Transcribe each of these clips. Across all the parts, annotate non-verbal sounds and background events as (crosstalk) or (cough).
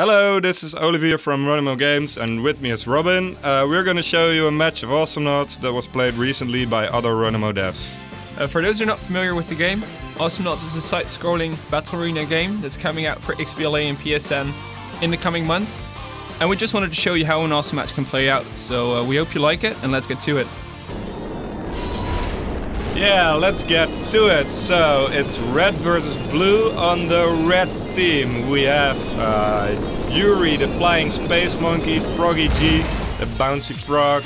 Hello, this is Olivier from Ronimo Games, and with me is Robin. Uh, we're going to show you a match of Awesomenauts that was played recently by other Ronimo devs. Uh, for those who are not familiar with the game, Awesomenauts is a side-scrolling battle arena game that's coming out for XBLA and PSN in the coming months. And we just wanted to show you how an awesome match can play out. So uh, we hope you like it, and let's get to it. Yeah, let's get to it. So it's red versus blue on the red team. We have uh, Yuri, the flying space monkey, Froggy G, the bouncy frog,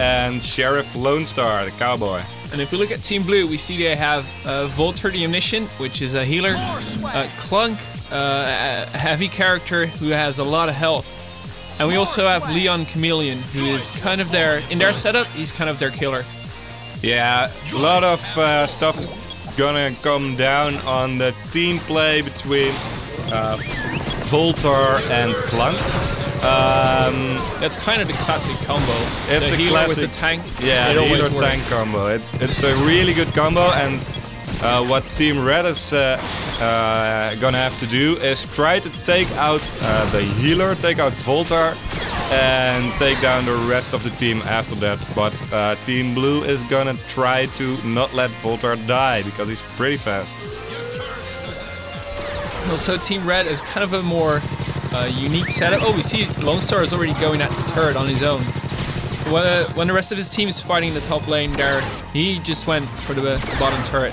and Sheriff Lone Star, the cowboy. And if we look at Team Blue, we see they have uh, Voltar the Omniscient, which is a healer, uh, Clunk, uh, a heavy character who has a lot of health, and we also have Leon Chameleon, who is kind of their, in their setup, he's kind of their killer. Yeah, a lot of uh, stuff is gonna come down on the team play between uh, Voltar and Clunk. Um, That's kind of the classic combo. It's the a healer classic, with the tank. Yeah, it the healer works. tank combo. It, it's a really good combo, and uh, what Team Red is uh, uh, gonna have to do is try to take out uh, the healer, take out Voltar, and take down the rest of the team after that. But uh, Team Blue is gonna try to not let Voltar die because he's pretty fast. Also, Team Red is kind of a more uh, unique setup. Oh, we see Lone Star is already going at the turret on his own. When, uh, the rest of his team is fighting the top lane there, he just went for the, bottom turret.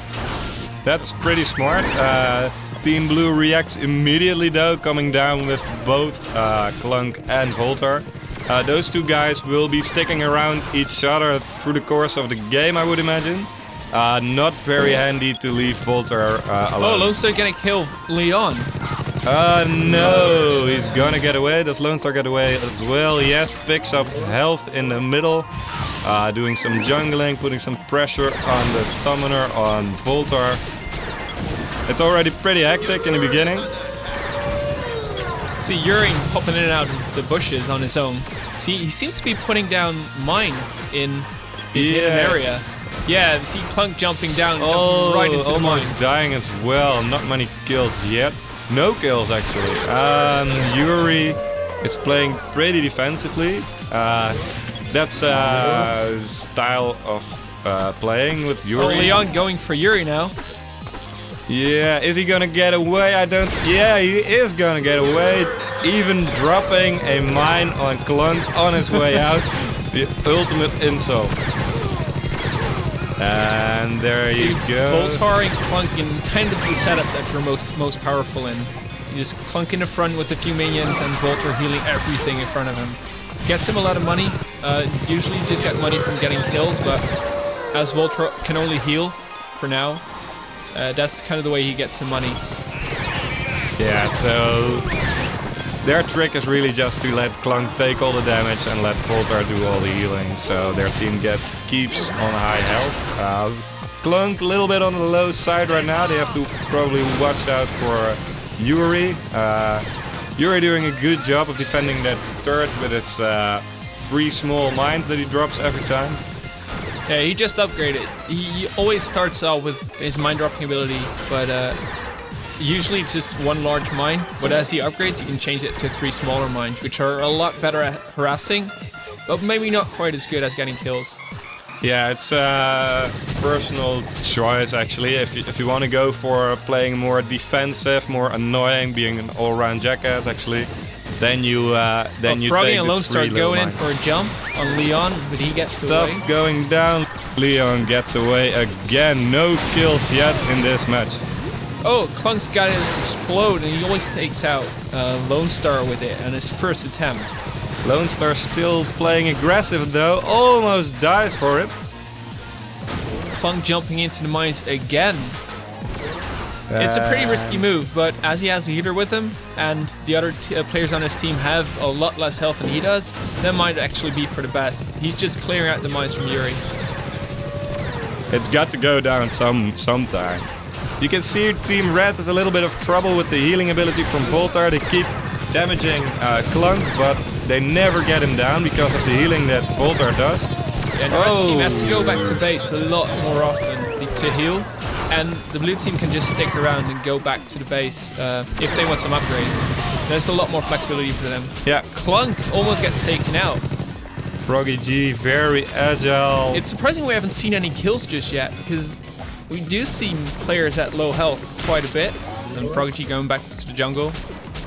That's pretty smart. Uh, Team Blue reacts immediately though, coming down with both uh, Clunk and Voltar. Uh, those two guys will be sticking around each other through the course of the game, I would imagine. Uh, not very handy to leave Voltar uh, Oh, alone. Lone Star gonna kill Leon. Uh, no, he's gonna get away. Does Lone Star get away as well? Yes, picks up health in the middle. Uh, doing some jungling, putting some pressure on the summoner on Voltar. It's already pretty hectic in the beginning. See Yuri popping in and out of the bushes on his own. See, he seems to be putting down mines in his hidden area. Yeah, see Clunk jumping down, Oh, jumping right into the almost mines. dying as well. Not many kills yet. No kills actually. Um, Yuri is playing pretty defensively. Uh, that's a style of uh, playing with Yuri. Oh, Leon going for Yuri now. Yeah, is he gonna get away? I don't. Yeah, he is gonna get away. Even dropping a mine on Clunk on his way (laughs) out. the ultimate insult. And there See, you go. Voltar and Clunk in kind of the setup that you're most most powerful in. You just Clunk in the front with a few minions and Voltar healing everything in front of him. Gets him a lot of money. Uh, usually you just get money from getting kills, but as Voltar can only heal for now, uh, that's kind of the way he gets some money. Yeah, so their trick is really just to let Clunk take all the damage and let Voltar do all the healing, so their team get keeps on high health. Uh, Clunk a little bit on the low side right now. They have to probably watch out for Yuri. Uh, Yuri doing a good job of defending that turret with its uh, three small mines that he drops every time. Yeah, he just upgraded. He always starts out with his mine dropping ability, but uh, usually it's just one large mine. But as he upgrades, he can change it to three smaller mines, which are a lot better at harassing, but maybe not quite as good as getting kills. Yeah, it's a personal choice actually. If you, if you want to go for playing more defensive, more annoying, being an all-round jackass actually, then you uh, then Well, you Froggy take and Lone Star three little going in for a jump on Leon, but he gets Stuff away. going down. Leon gets away again. No kills yet in this match. Oh, Clunk's got his explode, and he always takes out uh, Lone Star with it on his first attempt. Lone Star still playing aggressive though. Almost dies for it. Clunk jumping into the mines again. It's a pretty risky move, but as he has a healer with him, and the other uh, players on his team have a lot less health than he does, that might actually be for the best. He's just clearing out the mines from Yuri. It's got to go down some sometime. You can see Team Red has a little bit of trouble with the healing ability from Voltar. They keep damaging uh, Clunk, but they never get him down because of the healing that Voltar does. And the red team has to Oh. go back to base a lot more often to heal. and the blue team can just stick around and go back to the base uh, if they want some upgrades. There's a lot more flexibility for them. Yeah, Clunk almost gets taken out. Froggy G, very agile. It's surprising we haven't seen any kills just yet because we do see players at low health quite a bit. And Froggy going back to the jungle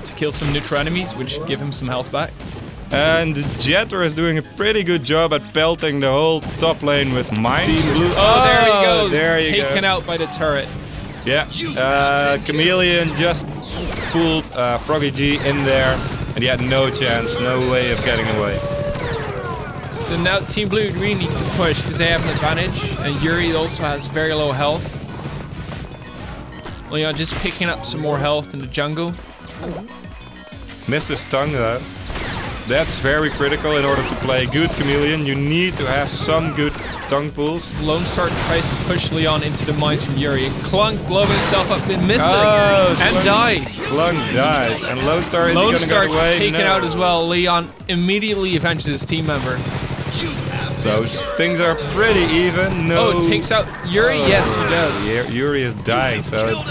to kill some neutral enemies, which give him some health back. And Jetter is doing a pretty good job at pelting the whole top lane with mines. Team Blue. Oh, there he goes. There you taken go. out by the turret. Yeah. Uh, Chameleon just pulled uh, Froggy G in there, and he had no chance, no way of getting away. So now Team Blue really needs to push because they have an advantage, and Yuri also has very low health. Leon just picking up some more health in the jungle. Missed his tongue though. That's very critical in order to play good Chameleon. You need to have some good tongue pulls. Lone Star tries to push Leon into the mines from Yuri. Clunk blowing himself up and misses Oh, and Clunk- dies. Clunk dies, and Lone Star is Lone gonna Star get away. taken No. out as well. Leon immediately avenges his team member. So things are pretty even. No. Oh, it takes out Yuri? Yes, he does. Yuri is dying, so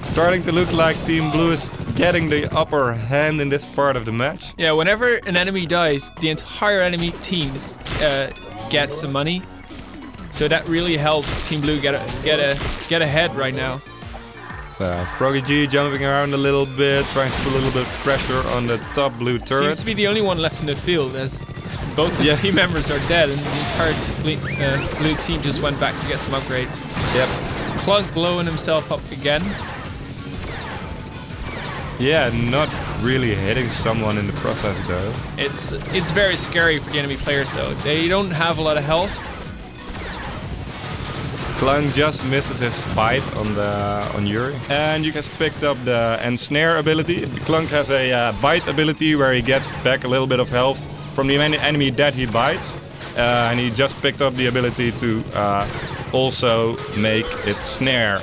starting to look like Team Blue is getting the upper hand in this part of the match. Yeah, whenever an enemy dies, the entire enemy teams uh, get some money. So that really helps Team Blue get a, get a get ahead right now. So Froggy G jumping around a little bit, trying to put a little bit of pressure on the top blue turret. Seems to be the only one left in the field as both his Yeah. team members are dead and the entire t- uh, blue team just went back to get some upgrades. Yep. Clunk blowing himself up again. Yeah, not really hitting someone in the process though. It's it's very scary for the enemy players though. They don't have a lot of health. Clunk just misses his bite on the on Yuri, and you guys picked up the ensnare ability. Clunk has a uh, bite ability where he gets back a little bit of health from the en- enemy that he bites, uh, and he just picked up the ability to uh, also make it snare.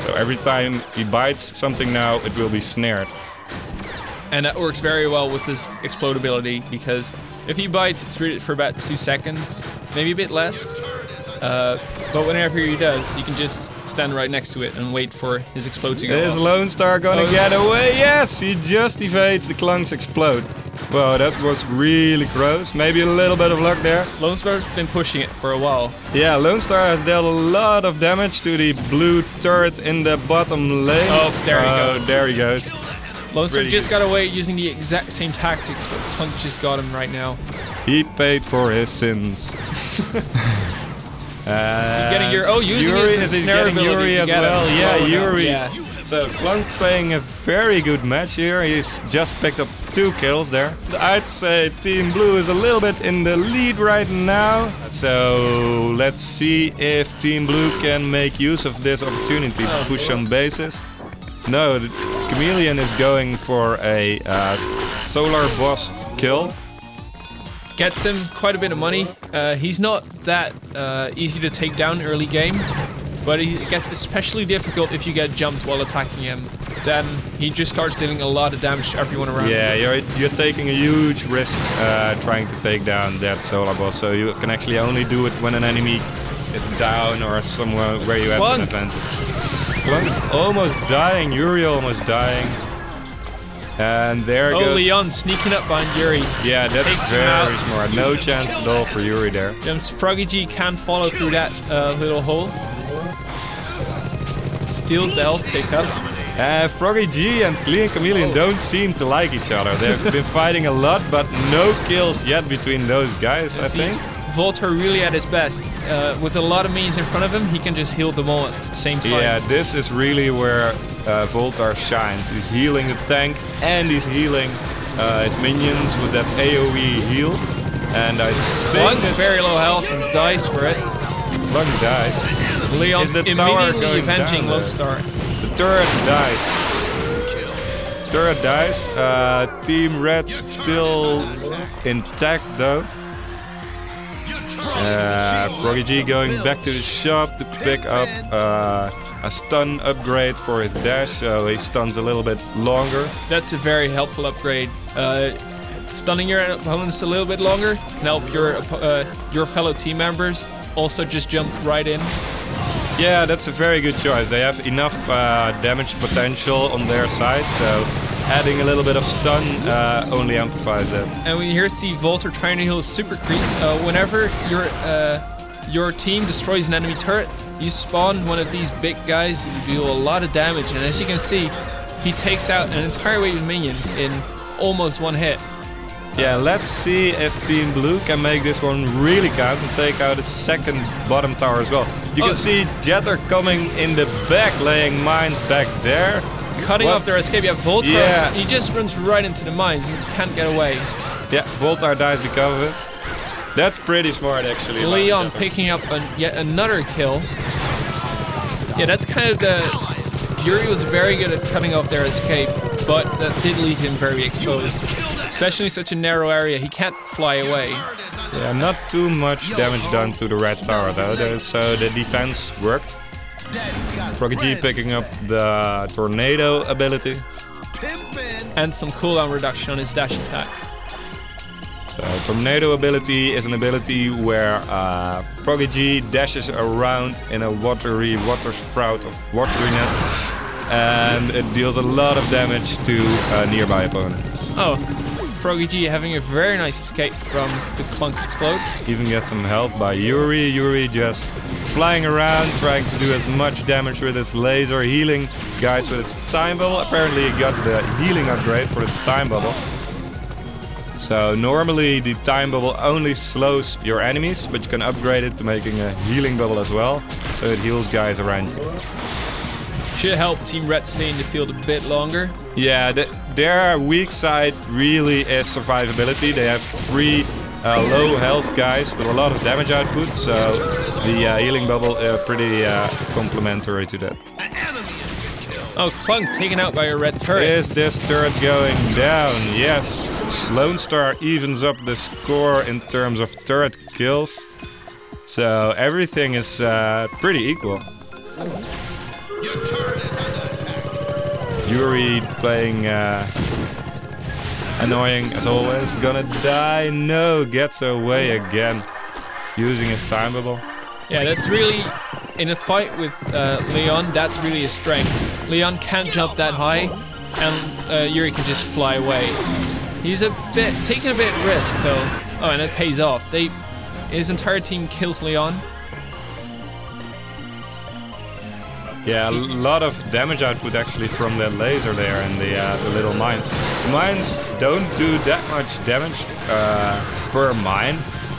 So every time he bites something now, it will be snared. And that works very well with this explodability because if he bites, it's for for about two seconds, maybe a bit less. Uh, but whenever he does, you can just stand right next to it and wait for his explode to go Is. Lone Star gonna Oh. get away? Yes, he just evades the clunks explode. Well, that was really close. Maybe a little bit of luck there. Lone Star's been pushing it for a while. Yeah, Lone Star has dealt a lot of damage to the blue turret in the bottom lane. Oh, there he Oh, goes. There he goes. Lone Star just good. got away using the exact same tactics, but Clunk just got him right now. He paid for his sins. (laughs) (laughs) So getting your oh using Yuri his is snare ability Yuri as well. Yeah, Oh, no, Yuri. Yeah. So Clunk playing a very good match here. He's just picked up two kills there. I'd say Team Blue is a little bit in the lead right now. So let's see if Team Blue can make use of this opportunity to push on bases. No, Chameleon is going for a uh, solar boss kill. Gets him quite a bit of money. Uh, he's not that uh, easy to take down early game, but he it gets especially difficult if you get jumped while attacking him. Then he just starts dealing a lot of damage to everyone around. Yeah, you're, you're taking a huge risk uh, trying to take down that solar boss. So you can actually only do it when an enemy is down or somewhere where you have an advantage. Clunk is almost dying. Yuri almost dying. And there Oh, goes. Leon sneaking up behind Yuri. Yeah, that's very smart. No chance at all for Yuri there. Jumps. Froggy G can follow through that uh, little hole. Steals the health pick up. Uh, Froggy G and Clean Chameleon don't seem to like each other. They've been (laughs) fighting a lot, but no kills yet between those guys, I See, think. Voltar really at his best. Uh, with a lot of minions in front of him, he can just heal them all at the same time. Yeah, this is really where uh, Voltar shines. He's healing the tank and he's healing uh, his minions with that AoE heal. And I One think that very low health and dies for it. Lung dies. Leon Is the immediately avenging Lone? Star. The turret dies. Turret dies. Uh, Team Red still intact though. Uh, going back to the shop to pick up uh, a stun upgrade for his dash, so he stuns a little bit longer. That's a very helpful upgrade. Uh, stunning your opponents a little bit longer can help your uh, your fellow team members also just jump right in. Yeah, that's a very good choice. They have enough uh, damage potential on their side, so adding a little bit of stun uh, only amplifies that. And we here see Voltar trying to heal Super Creep. Uh, whenever your uh, your team destroys an enemy turret, you spawn one of these big guys, you deal a lot of damage, and as you can see, he takes out an entire wave of minions in almost one hit. Yeah, let's see if Team Blue can make this one really count and take out its second bottom tower as well. You Oh. can see Jetter coming in the back, laying mines back there. Cutting off their escape, yeah, Voltar, Yeah. he just runs right into the mines and can't get away. Yeah, Voltar dies because of it. That's pretty smart actually. Leon picking up an, yet another kill. Yeah, that's kind of the. Yuri was very good at cutting off their escape, but that did leave him very exposed. Especially in such a narrow area, he can't fly away. Yeah, not too much damage done to the red tower though, so the defense worked. Froggy G picking up the tornado ability. And some cooldown reduction on his dash attack. So tornado ability is an ability where uh, Froggy G dashes around in a watery water sprout of wateryness and it deals a lot of damage to uh, nearby opponents. Oh, Froggy G having a very nice escape from the Clunk Explode. Even get some help by Yuri. Yuri just flying around, trying to do as much damage with its laser, healing guys with its time bubble. Apparently, it got the healing upgrade for its time bubble. So normally the time bubble only slows your enemies, but you can upgrade it to making a healing bubble as well, so it heals guys around you. Should help Team Red stay in the field a bit longer. Yeah, the, their weak side really is survivability. They have three uh, low health guys with a lot of damage output, so the uh, healing bubble is pretty uh, complementary to that. Oh, Clunk taken out by a red turret. Is this turret going down? Yes. Lone Star evens up the score in terms of turret kills. So everything is uh, pretty equal. Yuri playing uh, annoying as always. Gonna die. No, gets away again. Using his time bubble. Yeah, that's really in a fight with uh, Leon. That's really his strength. Leon can't jump that high, and uh, Yuri can just fly away. He's a bit taking a bit risk though. Oh, and it pays off. They, his entire team kills Leon. Yeah, a lot of damage output actually from that laser there and the, uh, the little mine. The mines don't do that much damage uh, per mine,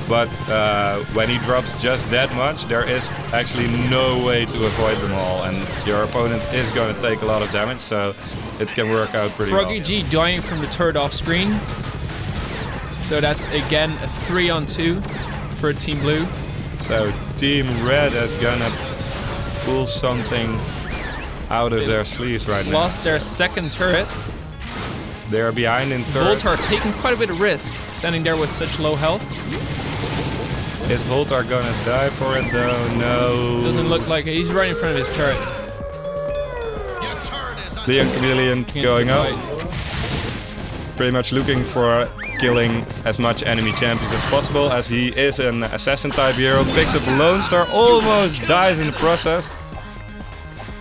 but uh, when he drops just that much, there is actually no way to avoid them all, and your opponent is going to take a lot of damage, so it can work out pretty Froggy well. G dying from the turret off screen. So that's again a three on two for Team Blue. So Team Red is gonna pull something out of their sleeves right now. Lost their second turret. They're behind in third. Voltar taking quite a bit of risk, standing there with such low health. Is Voltar gonna die for it though? No. Doesn't look like it. He's right in front of his turret. Leon Chameleon Can't going up. Pretty much looking for killing as much enemy champions as possible as he is an assassin type hero. Picks up Lone Star, almost dies in the process.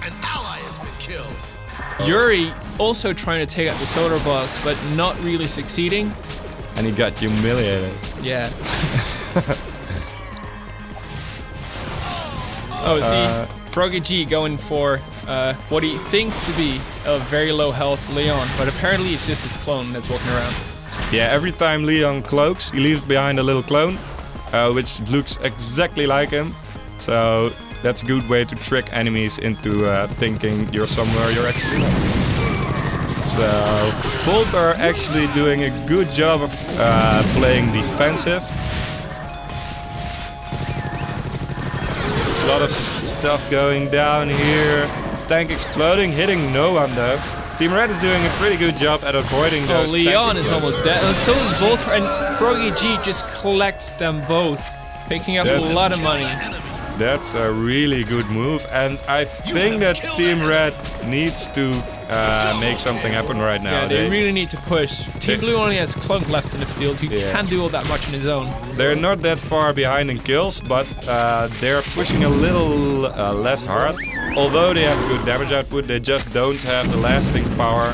An ally has been killed. Yuri also trying to take out the solar boss, but not really succeeding. And he got humiliated. Yeah. (laughs) oh, see, Uh, Froggy G going for uh, what he thinks to be a very low health Leon, but apparently it's just his clone that's walking around. Yeah, every time Leon cloaks, he leaves behind a little clone, uh, which looks exactly like him. So that's a good way to trick enemies into uh, thinking you're somewhere you're actually not. So Voltar actually doing a good job of uh, playing defensive. There's a lot of stuff going down here. Tank exploding, hitting no one though. Team Red is doing a pretty good job at avoiding Oh, those. tank Leon is almost dead. And so is Voltar, and Froggy G just collects them both, picking up That's- a lot of money. That's a really good move, and I think that Team Red needs to uh, make something happen right now. Yeah, they really need to push. Team Blue only has Clunk left in the field. He Yeah. can't do all that much on his own. They're not that far behind in kills, but uh, they're pushing a little uh, less hard. Although they have good damage output, they just don't have the lasting power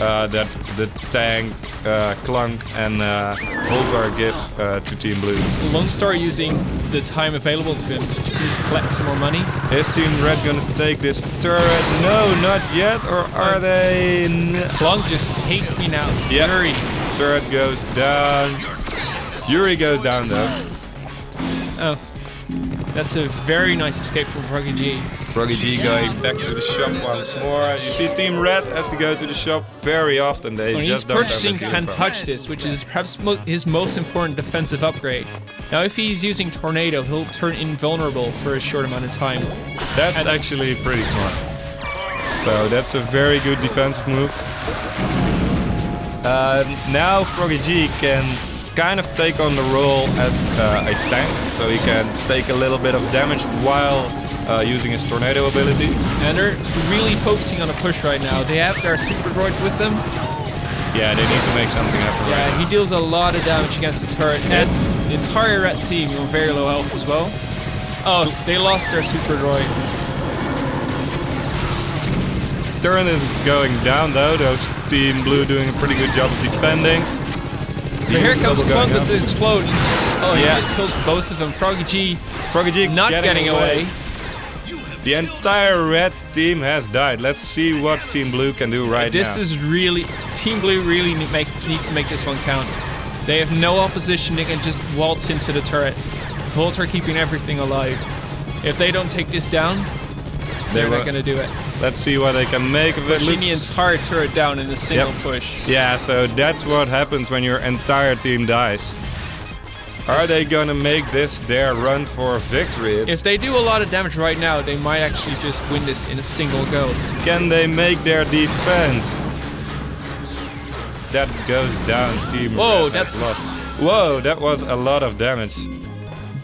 that the tank, uh, Clunk, and uh, Voltar give uh, to Team Blue. Lone Star using the time available to him to just collect some more money. Is Team Red gonna take this turret? No, not yet. Or are they? Clunk just hate me now. Yep. Yuri. turret goes down. Yuri goes down though. Oh. That's a very nice escape from Froggy G. Froggy G going back to the shop once more. You see, Team Red has to go to the shop very often. They When he's just don't have purchasing that Can Touch This, which is perhaps mo- his most important defensive upgrade. Now, if he's using Tornado, he'll turn invulnerable for a short amount of time. That's and- actually pretty smart. So that's a very good defensive move. Uh, now Froggy G can kind of take on the role as uh, a tank, so he can take a little bit of damage while uh, using his tornado ability. And they're really focusing on a push right now. They have their Super Droid with them. Yeah, they need to make something happen. right Yeah, he deals a lot of damage against the turret. And the entire red team are very low health as well. Oh, they lost their Super Droid. Turn is going down though. Those Team Blue doing a pretty good job of defending. But here comes Clunk with the explosion. Oh, he Yeah. just kills both of them. Froggy G Froggy G not getting, away. The entire red team has died. Let's see what Team Blue can do right This now. This is really Team Blue really ne- makes needs to make this one count. They have no opposition. They can just waltz into the turret. Voltar keeping everything alive. If they don't take this down, They they're not going to do it. Let's see what they can make of it. Pushing the entire turret down in a single Yep. push. Yeah, so that's what happens when your entire team dies. Are they gonna make this their run for victory? It's- If they do a lot of damage right now, they might actually just win this in a single go. Can they make their defense? That goes down, Team Whoa, Red that's- lost. Whoa, that was a lot of damage.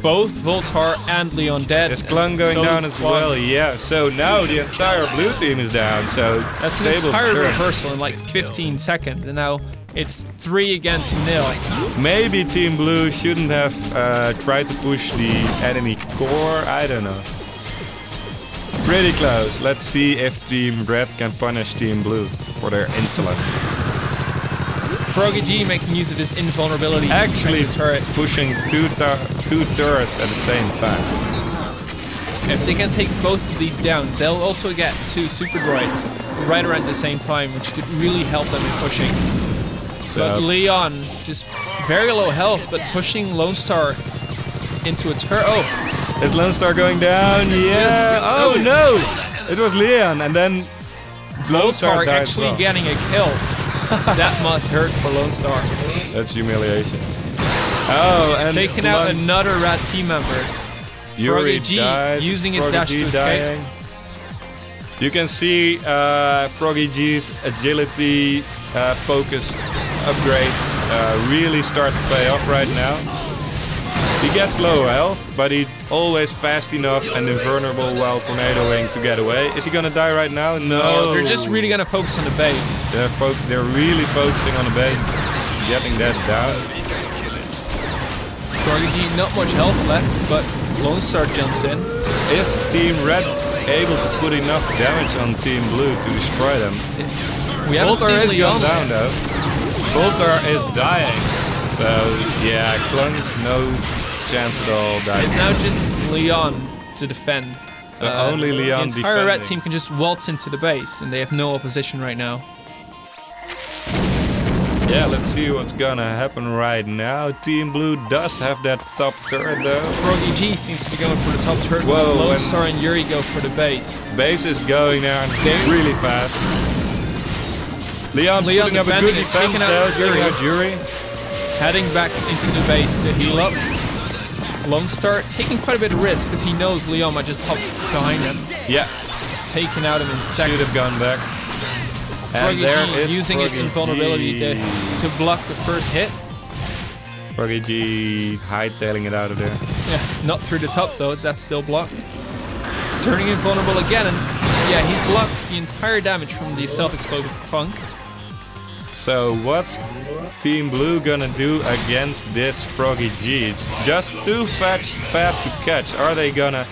Both Voltar and Leon dead. Is Clunk going So down as Clunk. well? Yeah, so now the entire blue team is down, so That's an entire turn. reversal in like 15 seconds, and now it's three against nil. Maybe Team Blue shouldn't have uh, tried to push the enemy core, I don't know. Pretty close. Let's see if Team Red can punish Team Blue for their insolence. Froggy G making use of his invulnerability. Actually turret. pushing two, two turrets at the same time. If they can take both of these down, they'll also get two super droids right around the same time, which could really help them in pushing. So But Leon just very low health, but pushing Lone Star into a turret. Oh, is Lone Star going down? Yeah. Oh no! It was Leon, and then Lone Star Star actually well. getting a kill. (laughs) that must hurt for Lone Star. That's humiliation. Oh, and Taking out another rat team member. Yuri Froggy G dies, using his dash G to escape. You can see uh, Froggy G's agility uh, focused upgrades uh, really start to pay off right now. He gets low health, but he's always fast enough and invulnerable while tornadoing to get away. Is he gonna die right now? No. Oh, they're just really gonna focus on the base. They're, fo- they're really focusing on the base, getting that down. Froggy G not much health left, but Lone Star jumps in. Is Team Red able to put enough damage on Team Blue to destroy them? We haven't Voltar is seen going down though. Voltar is dying. So yeah, Clunk, no chance at all. Dies. It's now just Leon to defend. So uh, only Leon The entire red team can just waltz into the base, and they have no opposition right now. Yeah, let's see what's gonna happen right now. Team Blue does have that top turret though. Froggy G seems to be going for the top turret. Whoa, Lone Star and Yuri go for the base. Base is going down really fast. Leon, Leon up a good defense taking out though, taking Yuri. out Yuri. Heading back into the base to heal up. Lone Star taking quite a bit of risk because he knows Leon might just pop behind him, Yeah, taking out him in should seconds. have gone back. And Froggy there G is using his invulnerability to, to block the first hit. Froggy G hightailing it out of there. Yeah, not through the top though. That's still blocked. Turning invulnerable again, and yeah, he blocks the entire damage from the self-exploded Clunk. So what's Team Blue gonna do against this Froggy G? It's just too fast, fast to catch. Are they gonna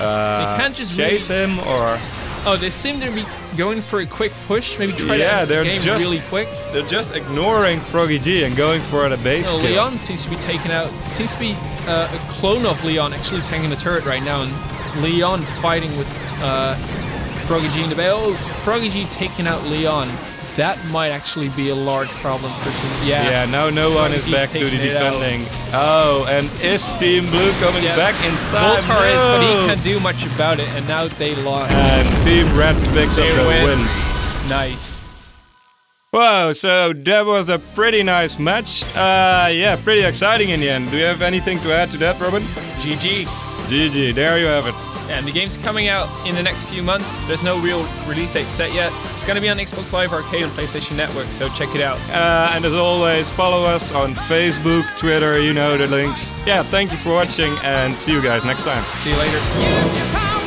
uh, They can't just chase him or Oh, they seem to be going for a quick push. Maybe try Yeah, to end they're game just- really quick. they're just ignoring Froggy G and going for the base No, kill? Leon seems to be taken out. Seems to be uh, a clone of Leon actually tanking the turret right now, and Leon fighting with uh, Froggy G in the bay. Oh, Froggy G taking out Leon. That might actually be a large problem for Team. Yeah. Yeah, now no one is back to the defending. Oh, and is Team Blue coming Yeah. back in time? Voltar is, but he can't do much about it, and now they lost. And Team Red picks They up the win. win. nice. Wow, so that was a pretty nice match. Uh, yeah, pretty exciting in the end. Do you have anything to add to that, Robin? GG. GG, there you have it. And the game's coming out in the next few months. There's no real release date set yet. It's going to be on Xbox Live Arcade and PlayStation Network, so check it out. Uh, and as always, follow us on Facebook, Twitter, you know the links. Yeah, thank you for watching and see you guys next time. See you later. Use your power.